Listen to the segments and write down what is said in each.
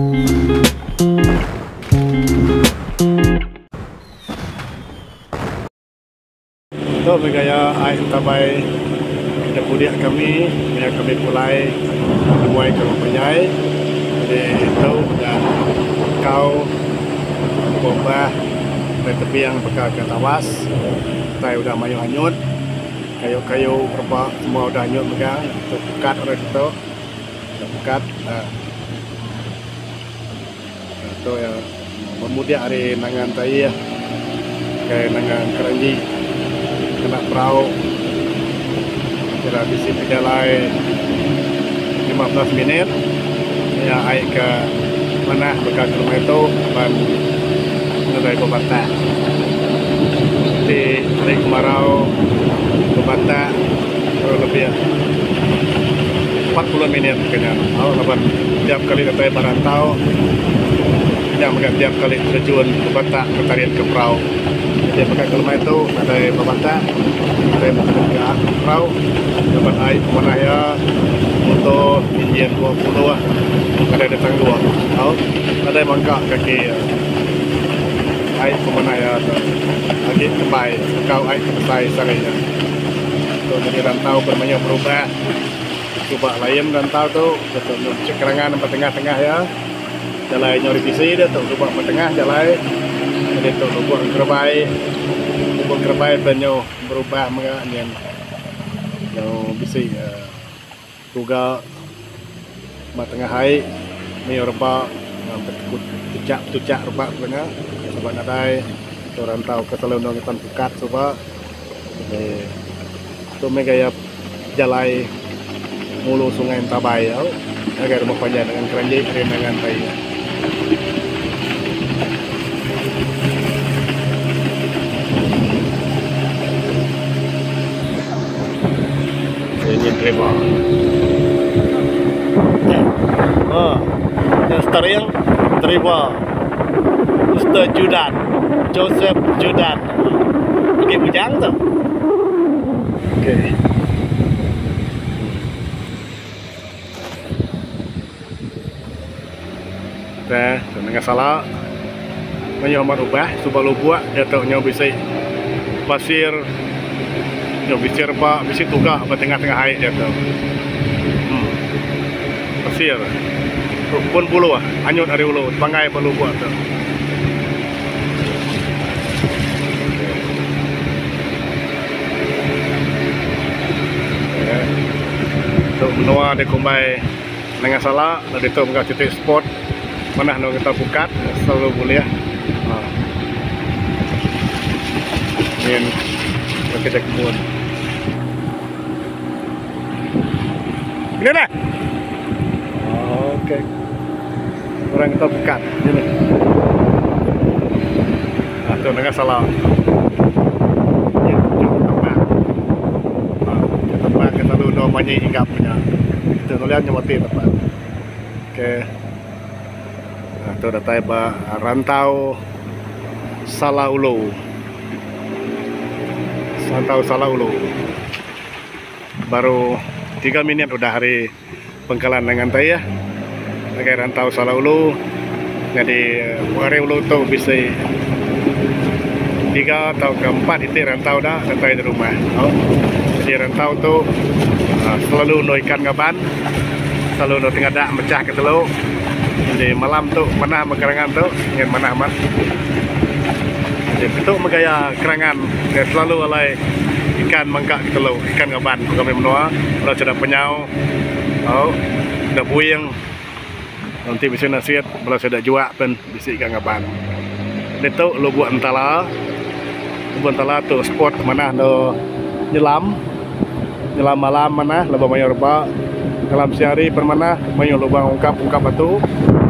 Itu megaya air tabai kita budiak kami, ya kami mulai menuai ke rumah Jadi itu dan kau bomba tepi yang bekal ke tawas. Kita udah mayu hanyut. Kayu-kayu berapa semua udah hanyut megang. Itu bukat oleh itu. Bukat. Nah. Itu ya memudiak hari nangan tayi ya. Kayak nangan keranji kena perahu. Kira di sini jalan 15 menit ya air ke mana bekal ke rumah itu dan ngerai ke bata di hari kemarau ke bata kurang lebih 40 menit kena oh, lepas tiap kali datang barantau yang tiap kali terjun ke bata ke tarian ke perahu. Dia pakai ke rumah itu ada babata ada yang ke perahu dapat air mana ya untuk injin 20 lah. Ada datang dua. Tahu? Ada yang mangkak kaki air ke mana ya lagi kebai kau air kebesai sarainya tu jadi rantau berubah. Coba lain rantau tu betul cekerangan tempat tengah-tengah ya jalan nyori visi dia tu coba tengah jalan. Jadi tu lubuk kerbai lubuk kerbai berubah mengenai yang bisa uh, juga tengah hai ni rupa sampai tucak tucak rupa tengah sebab nadai orang tahu ke selondong kita bukat coba jadi tu mega ya jalai mulu sungai Tabai agar panjang dengan keranji dengan baik ini driver oh yang steering driver Ustaz Judan Joseph Judan. Oke bujang tuh Oke Nah, dengan salah. Menyomar ubah Subah lu buat Jatuhnya bisa Pasir Yo bisir pa bisi tuga pa tengah-tengah air dia tu. Hmm. Pasir. Pun bulu ah, anyut dari ulu, bangai perlu buat tu. Tu menua de kumbai dengan salah, lalu tu muka titik spot mana nak kita bukat selalu boleh ya. Ha. Ini kita kebun. Ini dah. Oke. Orang kita bukan. Ini. Nah, itu dengan salah. Ya, tempat. Nah, tempat kita dulu namanya ingat punya. Itu nulian mati tempat. Oke. Nah, itu dah tiba rantau Salah Ulu. Rantau Salah Ulu. Baru tiga menit udah hari pengkalan dengan saya pakai rantau salah ulu. Jadi hari ulu tu bisa tiga atau keempat itu rantau dah sampai di rumah. Oh. jadi rantau tu uh, selalu no ikan gaban selalu no tengah dak mecah ke telu jadi malam tu mana makarangan tu ingin mana amat jadi itu megaya kerangan selalu alai ikan mangkak kita lo ikan gaban kami menua kalau sudah penyau oh sudah buyang nanti bisa nasihat kalau sudah jual pun bisa ikan gaban itu lo buat entala. Buat entala tu spot mana lo nyelam. Nyelam malam mana? Lo mayor ba dalam sehari permana mayu lubang ungkap ungkap batu.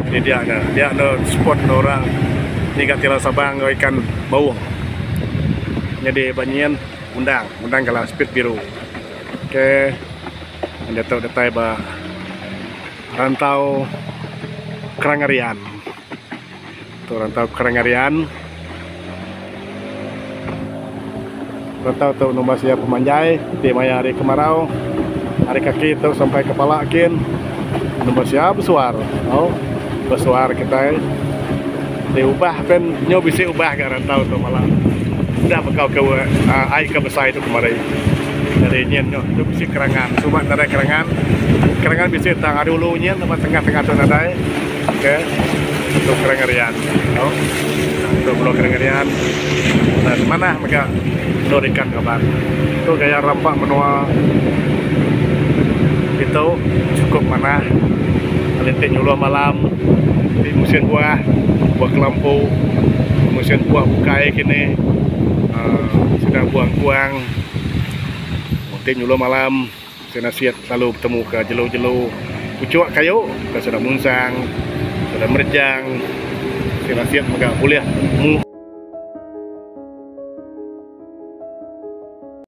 Ini dia ada. Dia ada spot orang. Ni kat Tira Sabang ikan bawang. Jadi banyak undang. Undang kalau speed biru. Oke. Ada tahu detai ba rantau kerangarian. Tuh rantau kerangarian. Rantau tuh nomor siap pemanjai di maya hari kemarau hari kaki itu sampai kepala akin. Nomor siap suar oh bersuara kita dia ubah kan nyo bisa ubah ke rantau tu malah bekau ke uh, ai ke besar itu kemarin? Dari nyen nyo itu bisa kerangan. Coba dari kerangan. Kerangan bisa tang ada ulu nyen sama tengah-tengah tu ada oke untuk kerangarian oh untuk pulau kerangarian dan mana mereka lorikan kabar. Itu gaya rampak menua. Itu cukup mana? Alintik nyuluh malam. Di musim buah buah kelampu musim buah bukai kini uh, sudah buang-buang. Mungkin nyuluh malam saya nasihat lalu bertemu ke jelu-jelu pucuk kayu kita sudah munsang sudah merejang saya nasihat maka boleh mu